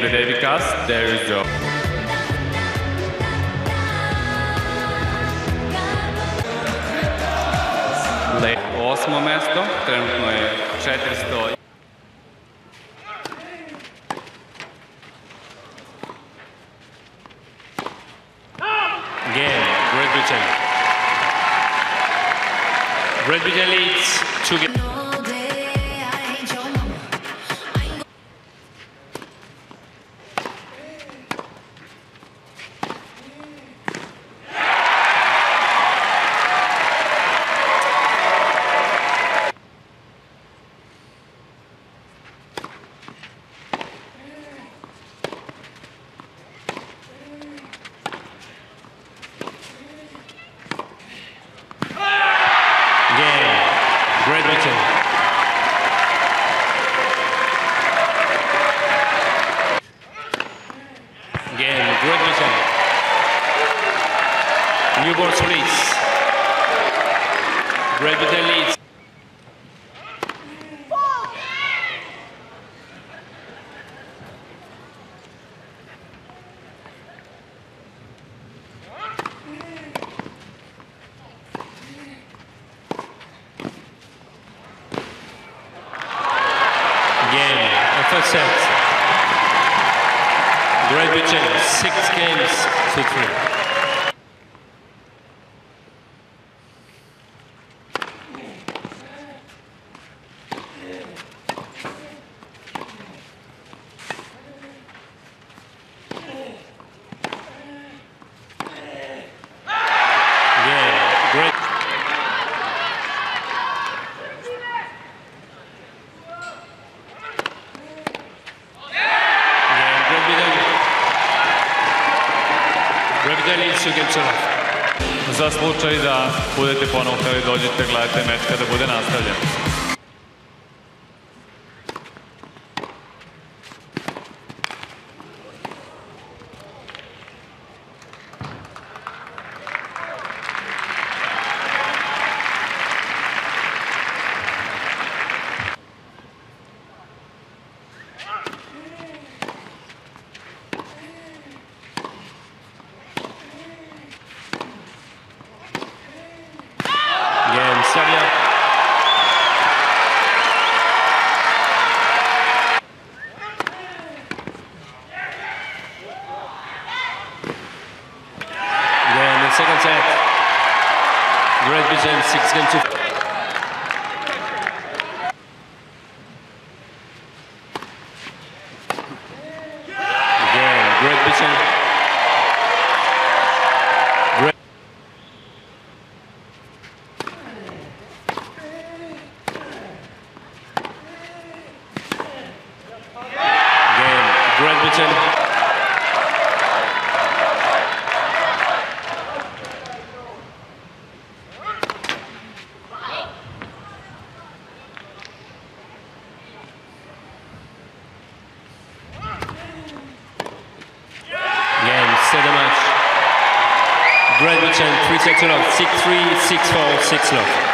the today Cast, there is job. Osmo mesto, trenutno je 400. Again, Great Britain. Great Britain leads 2 Police. Great Britain leads. Again, the first set. Great Britain, six games to three. nedelji su Gepčanov. Za slučaj da budete ponovno kada dođete, gledajte meč kada bude nastavljen. Virginia. second set. Great Britain, 6 2. Match. Three sets to love, 6-3, 6-4, 6 love.